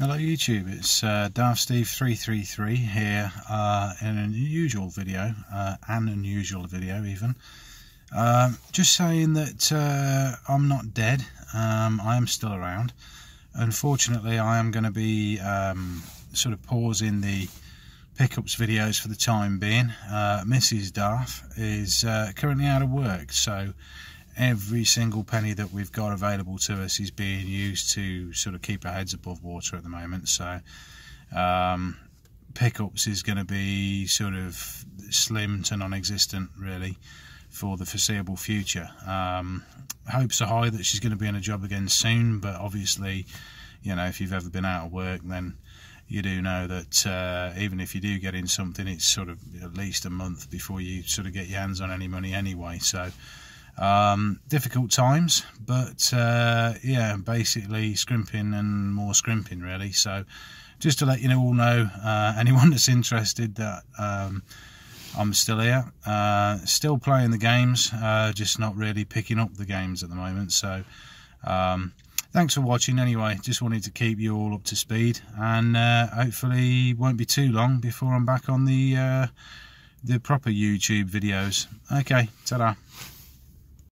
Hello YouTube, it's uh, DarthSteve333 here uh, in an unusual video, uh, an unusual video even. Um, just saying that uh, I'm not dead, um, I am still around. Unfortunately I am going to be um, sort of pausing the pickups videos for the time being. Uh, Mrs. Darth is uh, currently out of work so every single penny that we've got available to us is being used to sort of keep our heads above water at the moment. So um, pickups is going to be sort of slim to non-existent really for the foreseeable future. Um, hopes are high that she's going to be in a job again soon, but obviously, you know, if you've ever been out of work, then you do know that uh, even if you do get in something, it's sort of at least a month before you sort of get your hands on any money anyway. So um, difficult times, but uh, yeah, basically scrimping and more scrimping really. So just to let you all know, uh, anyone that's interested that um, I'm still here, uh, still playing the games, uh, just not really picking up the games at the moment. So um, thanks for watching anyway. Just wanted to keep you all up to speed, and uh, hopefully won't be too long before I'm back on the uh, the proper YouTube videos. Okay, ta-da.